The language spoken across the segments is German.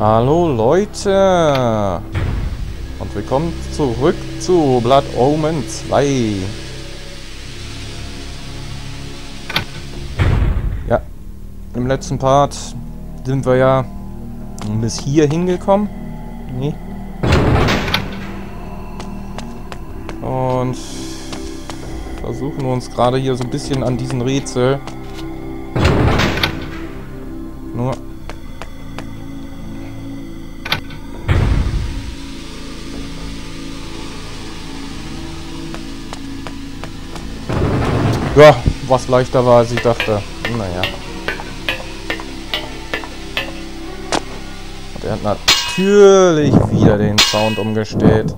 Hallo Leute und willkommen zurück zu Blood Omen 2. Ja, im letzten Part sind wir ja bis hier hingekommen. Nee. Und versuchen uns gerade hier so ein bisschen an diesen Rätsel. Nur Ja, was leichter war, als ich dachte. Naja. Und er hat natürlich wieder den Sound umgestellt.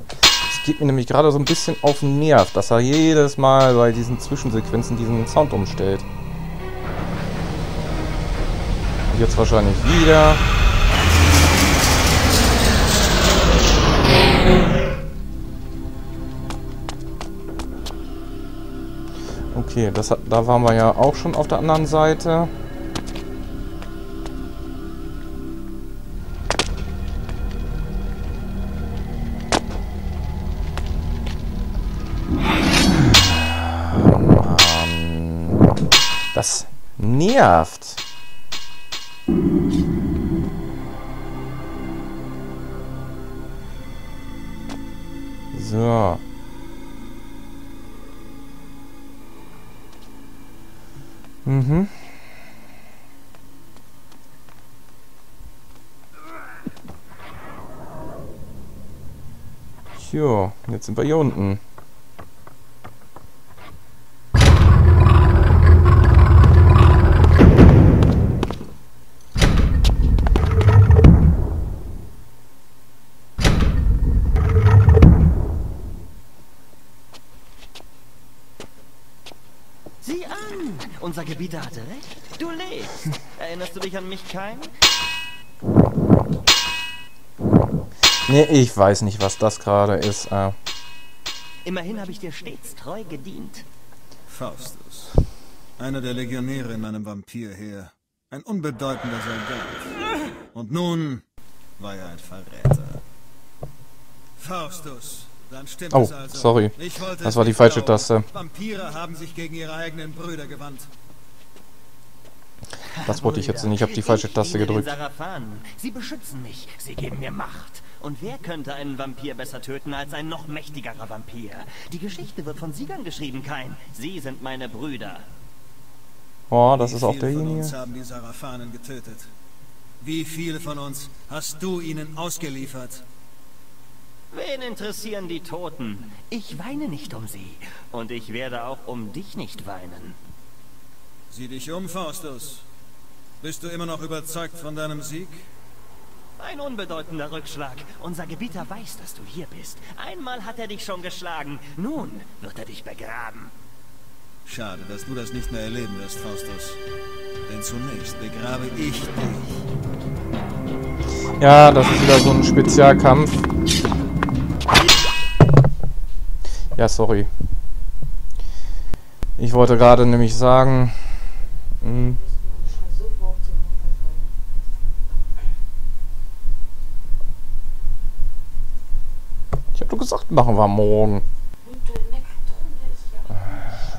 Es geht mir nämlich gerade so ein bisschen auf den Nerv, dass er jedes Mal bei diesen Zwischensequenzen diesen Sound umstellt. Und jetzt wahrscheinlich wieder. Okay, das hat, da waren wir ja auch schon auf der anderen Seite. Das nervt. So. Mhm. Jo, jetzt sind wir hier unten. Sieh an! Unser Gebieter hatte recht. Du lebst. Erinnerst du dich an mich, Kein? Nee, ich weiß nicht, was das gerade ist. Äh, Immerhin habe ich dir stets treu gedient. Faustus. Einer der Legionäre in meinem Vampirheer. Ein unbedeutender Soldat. Und nun war er ein Verräter. Faustus, dann stimmt Oh, es also. sorry. Ich wollte Das war die nicht falsche. Taste. Vampire haben sich gegen ihre eigenen Brüder gewandt. Das wollte ich jetzt nicht. Ich habe die falsche Taste gedrückt. Sarafanen. Sie beschützen mich. Sie geben mir Macht. Und wer könnte einen Vampir besser töten als ein noch mächtigerer Vampir? Die Geschichte wird von Siegern geschrieben, Kein. Sie sind meine Brüder. Oh, das Wie ist auch viele von uns derjenige. haben die Sarafanen getötet? Wie viele von uns hast du ihnen ausgeliefert? Wen interessieren die Toten? Ich weine nicht um sie. Und ich werde auch um dich nicht weinen. Sieh dich um, Faustus. Bist du immer noch überzeugt von deinem Sieg? Ein unbedeutender Rückschlag. Unser Gebieter weiß, dass du hier bist. Einmal hat er dich schon geschlagen. Nun wird er dich begraben. Schade, dass du das nicht mehr erleben wirst, Faustus. Denn zunächst begrabe ich dich. Ja, das ist wieder so ein Spezialkampf. Ja, sorry. Ich wollte gerade nämlich sagen... hm, Ich hab doch gesagt, machen wir morgen.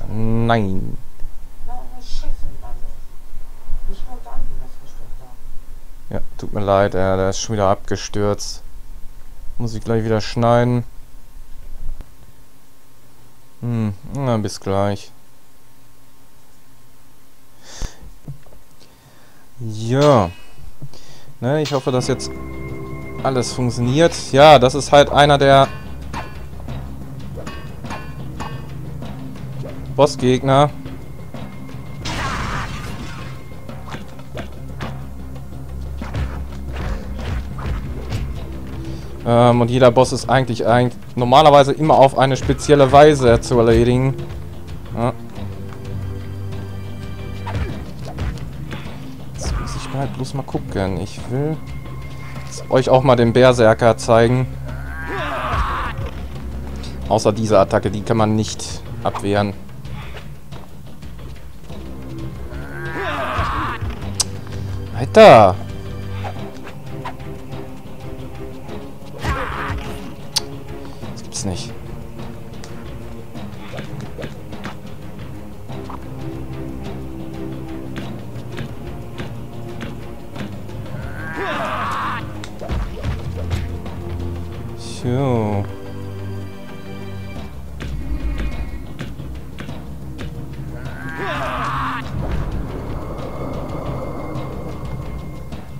Nein. Ja, tut mir leid, ja, der ist schon wieder abgestürzt. Muss ich gleich wieder schneiden. Hm, na, bis gleich. Ja. Ne, ich hoffe, dass jetzt alles funktioniert. Ja, das ist halt einer der Bossgegner. Ähm, und jeder Boss ist eigentlich, eigentlich normalerweise immer auf eine spezielle Weise zu erledigen. Ja. Ich mal bloß mal gucken. Ich will euch auch mal den Berserker zeigen. Außer diese Attacke, die kann man nicht abwehren. Weiter!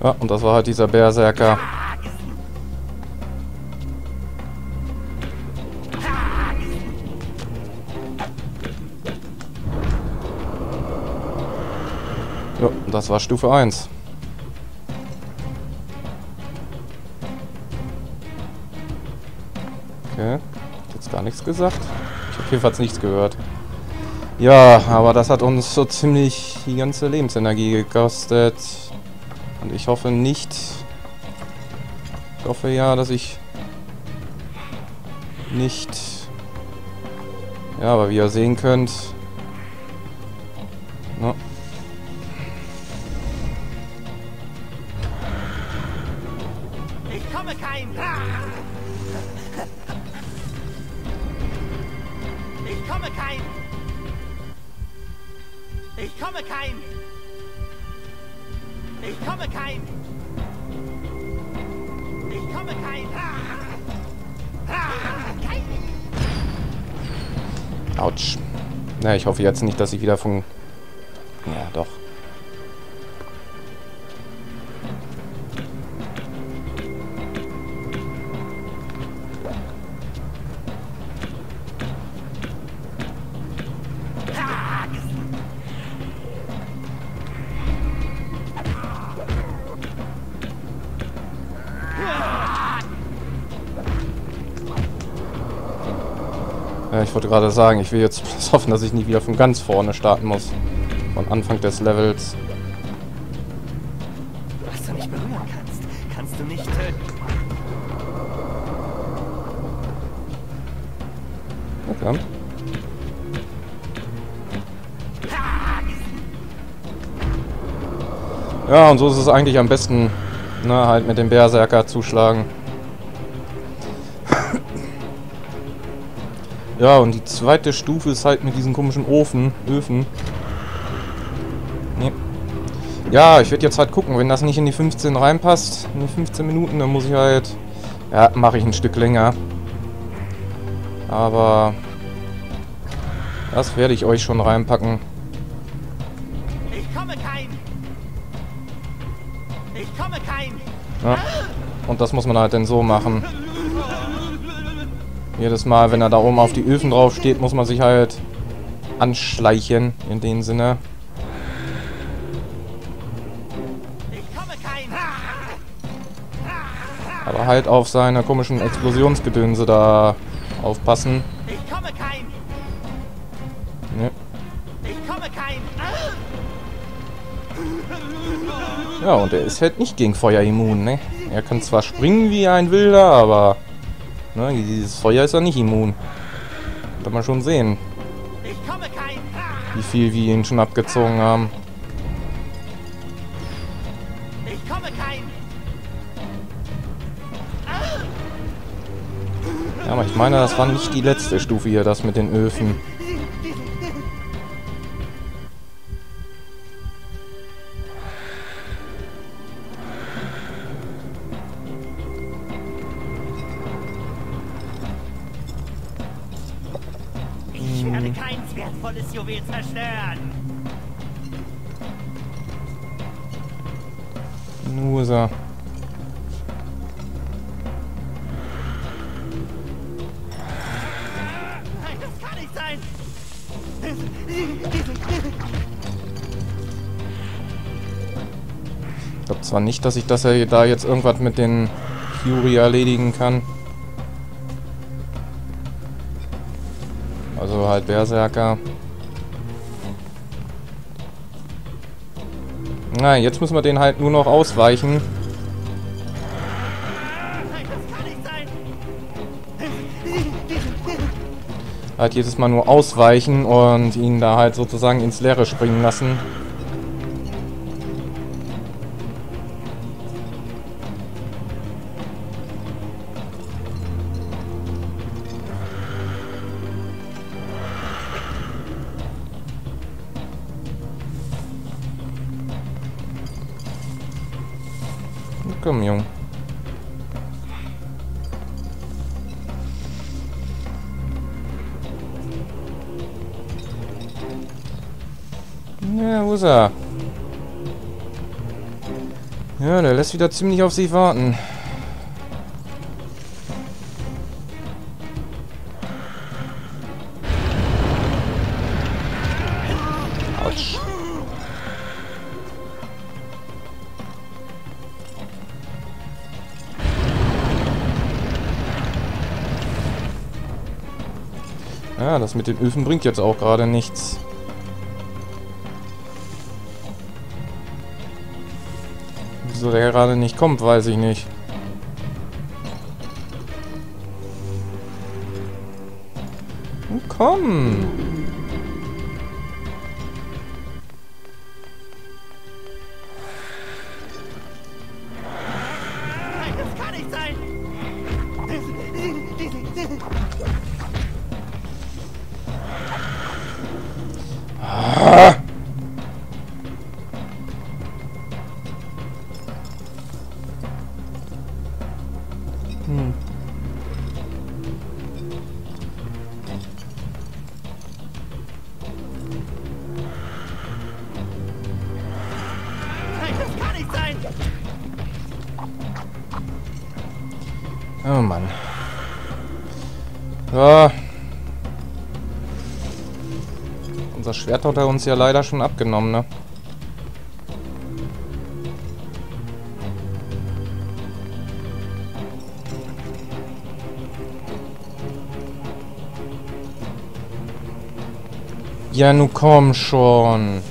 Ja, und das war halt dieser Berserker. Ja, das war Stufe 1. Okay, jetzt gar nichts gesagt. Ich habe jedenfalls nichts gehört. Ja, aber das hat uns so ziemlich die ganze Lebensenergie gekostet. Und ich hoffe nicht... Ich hoffe ja, dass ich nicht... Ja, aber wie ihr sehen könnt... Na, Ich komme kein. Ich komme kein. Ich komme kein. Ich komme kein. Ich komme kein. Kein. Autsch. Na, ich hoffe jetzt nicht, dass ich wieder von... Ja, doch. Ich wollte gerade sagen, ich will jetzt hoffen, dass ich nicht wieder von ganz vorne starten muss. Von Anfang des Levels. Was du nicht berühren kannst, kannst du nicht töten. Okay. Ja, und so ist es eigentlich am besten, ne, halt mit dem Berserker zuschlagen. Ja, und die zweite Stufe ist halt mit diesen komischen Ofen, Öfen. Nee. Ja, ich werde jetzt halt gucken, wenn das nicht in die 15 reinpasst, in die 15 Minuten, dann muss ich halt, ja, mache ich ein Stück länger. Aber das werde ich euch schon reinpacken. Ich komme kein. Ich komme kein. Ja. Und das muss man halt dann so machen. Jedes Mal, wenn er da oben auf die Öfen drauf steht, muss man sich halt anschleichen, in dem Sinne. Aber halt auf seine komischen Explosionsgedönse da aufpassen. Ich komme kein. Ne? Ich komme kein. Ja, und er ist halt nicht gegen Feuer immun, ne? Er kann zwar springen wie ein Wilder, aber ne, dieses Feuer ist er nicht immun. Wird man schon sehen, wie viel wir ihn schon abgezogen haben. Ich komme kein. Ja, aber ich meine, das war nicht die letzte Stufe hier, das mit den Öfen. Ich werde kein wertvolles Juwel zerstören. Wo ist er? Nein, das kann nicht sein. Ich glaube zwar nicht, dass ich das ja da jetzt irgendwas mit den Fury erledigen kann. Also halt Berserker. Na, jetzt müssen wir den halt nur noch ausweichen. Nein. Halt jedes Mal nur ausweichen und ihn da halt sozusagen ins Leere springen lassen. Ja, wo ist er? Ja, der lässt wieder ziemlich auf sich warten. Ja, das mit den Öfen bringt jetzt auch gerade nichts. Wieso der gerade nicht kommt, weiß ich nicht. Komm! Hat er uns ja leider schon abgenommen, ne? Ja, nu komm schon.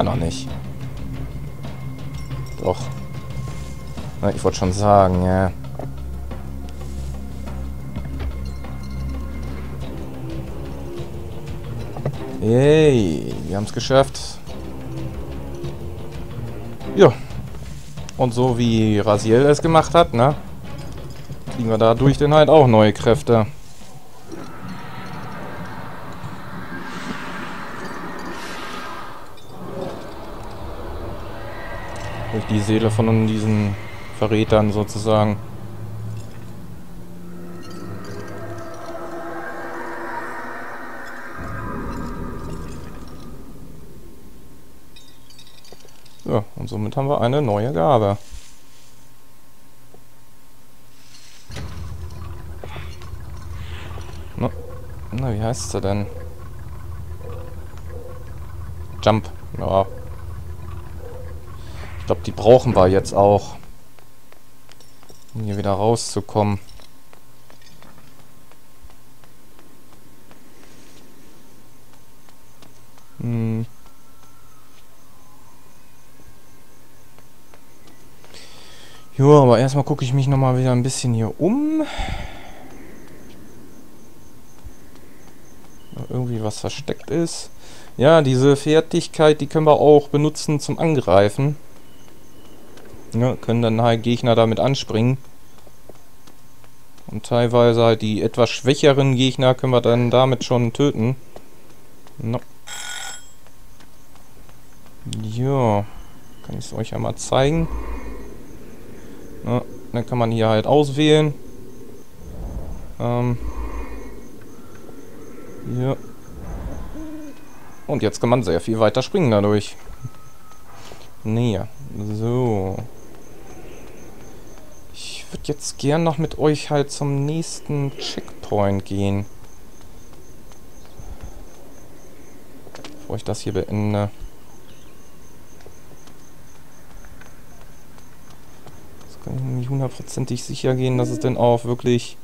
Immer noch nicht. Doch. Na, ich wollte schon sagen, ja. Yay, wir haben es geschafft. Ja. Und so wie Raziel es gemacht hat, ne? Kriegen wir dadurch dann halt auch neue Kräfte. Die Seele von diesen Verrätern sozusagen. Ja, und somit haben wir eine neue Gabe. Na, na wie heißt sie denn? Jump. Ja. Glaube, die brauchen wir jetzt auch. Um hier wieder rauszukommen. Hm. Jo, aber erstmal gucke ich mich nochmal wieder ein bisschen hier um. Irgendwie was versteckt ist. Ja, diese Fertigkeit, die können wir auch benutzen zum Angreifen. Ja, können dann halt Gegner damit anspringen. Und teilweise halt die etwas schwächeren Gegner können wir dann damit schon töten. No. Ja, kann ich es euch einmal zeigen. Ja, dann kann man hier halt auswählen. Ähm. Ja. Und jetzt kann man sehr viel weiter springen dadurch. Näher. So. Würde jetzt gern noch mit euch halt zum nächsten Checkpoint gehen. Bevor ich das hier beende. Jetzt kann ich nämlich hundertprozentig sicher gehen, dass es denn auch wirklich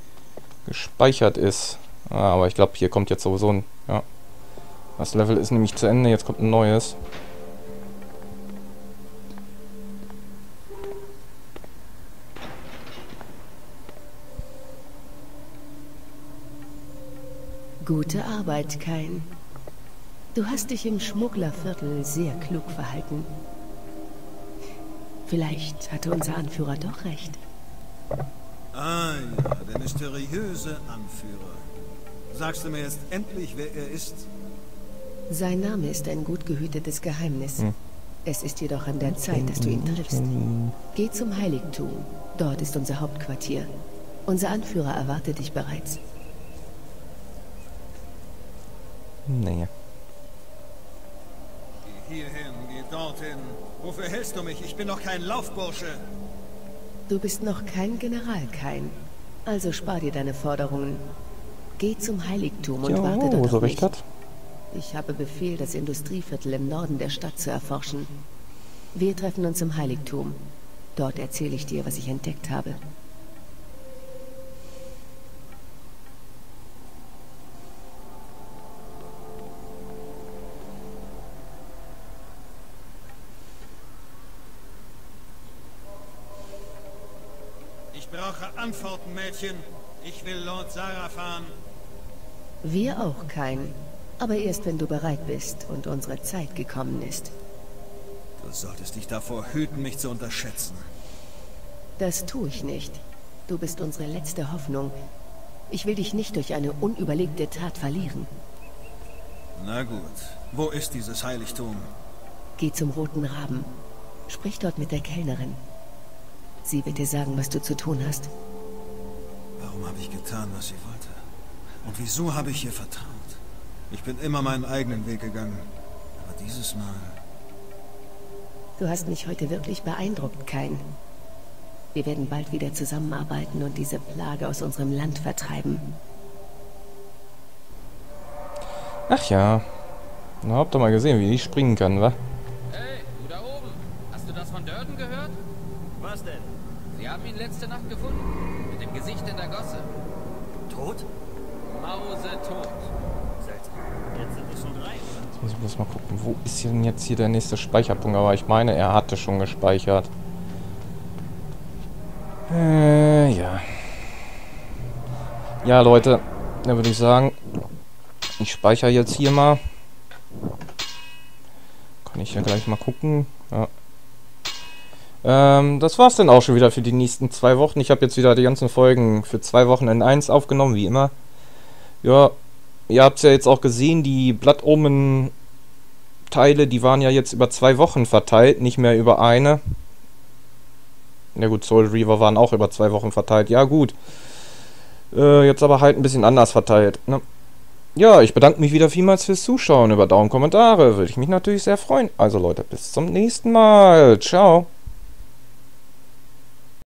gespeichert ist. Ah, aber ich glaube, hier kommt jetzt sowieso ein... Ja. Das Level ist nämlich zu Ende, jetzt kommt ein neues. Gute Arbeit, Kain. Du hast dich im Schmugglerviertel sehr klug verhalten. Vielleicht hatte unser Anführer doch recht. Ah ja, der mysteriöse Anführer. Sagst du mir jetzt endlich, wer er ist? Sein Name ist ein gut gehütetes Geheimnis. Hm. Es ist jedoch an der Zeit, dass du ihn triffst. Geh zum Heiligtum. Dort ist unser Hauptquartier. Unser Anführer erwartet dich bereits. Nee. Geh hierhin, geh dorthin. Wofür hältst du mich? Ich bin doch kein Laufbursche. Du bist noch kein General, kein. Also spar dir deine Forderungen. Geh zum Heiligtum und jo, warte dort so auf recht mich. hat. Ich habe Befehl, das Industrieviertel im Norden der Stadt zu erforschen. Wir treffen uns im Heiligtum. Dort erzähle ich dir, was ich entdeckt habe. Antworten, Mädchen. Ich will Lord Sarah fahren. Wir auch, kein. Aber erst, wenn du bereit bist und unsere Zeit gekommen ist. Du solltest dich davor hüten, mich zu unterschätzen. Das tue ich nicht. Du bist unsere letzte Hoffnung. Ich will dich nicht durch eine unüberlegte Tat verlieren. Na gut. Wo ist dieses Heiligtum? Geh zum Roten Raben. Sprich dort mit der Kellnerin. Sie wird dir sagen, was du zu tun hast. Warum habe ich getan, was sie wollte? Und wieso habe ich ihr vertraut? Ich bin immer meinen eigenen Weg gegangen. Aber dieses Mal... Du hast mich heute wirklich beeindruckt, Kain. Wir werden bald wieder zusammenarbeiten und diese Plage aus unserem Land vertreiben. Ach ja. Na, habt ihr mal gesehen, wie ich springen kann, wa? Hey, du da oben. Hast du das von Durden gehört? Was denn? Sie haben ihn letzte Nacht gefunden. Dem Gesicht in der Gosse. Tot? Mause tot. Seltsam. Jetzt sind es schon drei, oder? Jetzt muss ich bloß mal gucken, wo ist denn jetzt hier der nächste Speicherpunkt? Aber ich meine, er hatte schon gespeichert. Äh, ja. Ja, Leute, dann würde ich sagen, ich speichere jetzt hier mal. Kann ich ja gleich mal gucken. Ja. Ähm, das war's dann auch schon wieder für die nächsten zwei Wochen. Ich habe jetzt wieder die ganzen Folgen für zwei Wochen in eins aufgenommen, wie immer. Ja, ihr habt ja jetzt auch gesehen, die Blood Omen Teile, die waren ja jetzt über zwei Wochen verteilt, nicht mehr über eine. Ja gut, Soul Reaver waren auch über zwei Wochen verteilt. Ja gut. Äh, jetzt aber halt ein bisschen anders verteilt. Ne? Ja, ich bedanke mich wieder vielmals fürs Zuschauen. Über Daumen, Kommentare würde ich mich natürlich sehr freuen. Also Leute, bis zum nächsten Mal. Ciao.